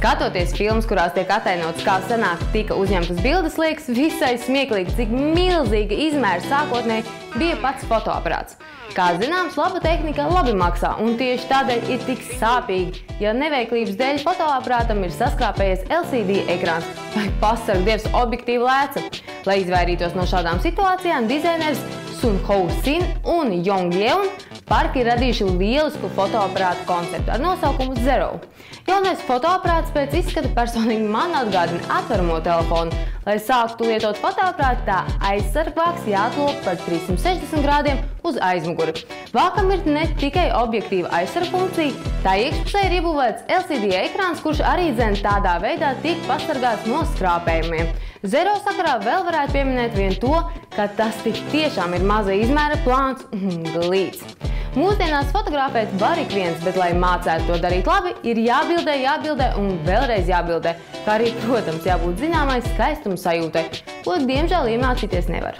Skatoties filmas, kurās tiek attēlots, kā senāk tika uzņemtas bildes, liekas visai smieklīgi, cik milzīga izmēra sākotnēji bija pats fotoaparāts. Kā zināms, laba tehnika labi maksā, un tieši tādēļ ir tik sāpīgi, ja neveiklības dēļ fotoaparātam ir saskrāpējies LCD ekrāns vai pasarg dievs objektīva lēca. Lai izvairītos no šādām situācijām, dizainers Sun Ho Sin un Jong Yeon parki ir radījuši lielisku fotoaparātu konceptu ar nosaukumu Zero. Jaunais fotoaparāts pēc izskata personīgi man atgādina atveramo telefonu. Lai sāktu lietot fotoaparātu, tā aizsargvāks jāatlop par 360 grādiem uz aizmuguri. Vākam ir ne tikai objektīva aizsargfunkcija, tā iekšpusē ir iebūvēts LCD ekrāns, kurš arī dzen tādā veidā tiek pasargāts no skrāpējumiem. Zero sakarā vēl varētu pieminēt vien to, ka tas tik tiešām ir maza izmēra plāns un glīts. Mūsdienās fotografēt var ik viens, bet, lai mācētu to darīt labi, ir jābildē, jābildē un vēlreiz jābildē, kā arī, protams, jābūt zināmai skaistuma sajūtai, ko, diemžēl, iemācīties nevar.